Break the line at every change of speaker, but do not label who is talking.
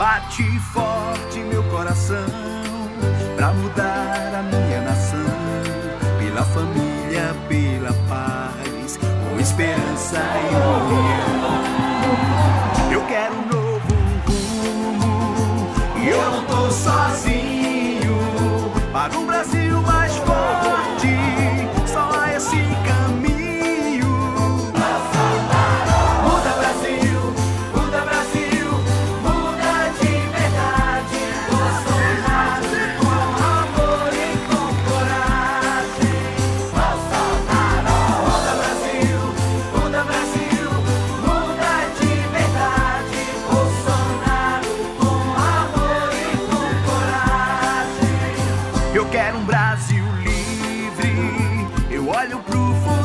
Bate forte meu coração pra mudar a minha nação. Pela família, pela paz, com esperança e união. Eu quero um novo rumo e eu não tô sozinho. Para um Brasil Eu quero um Brasil livre. Eu olho pro futuro.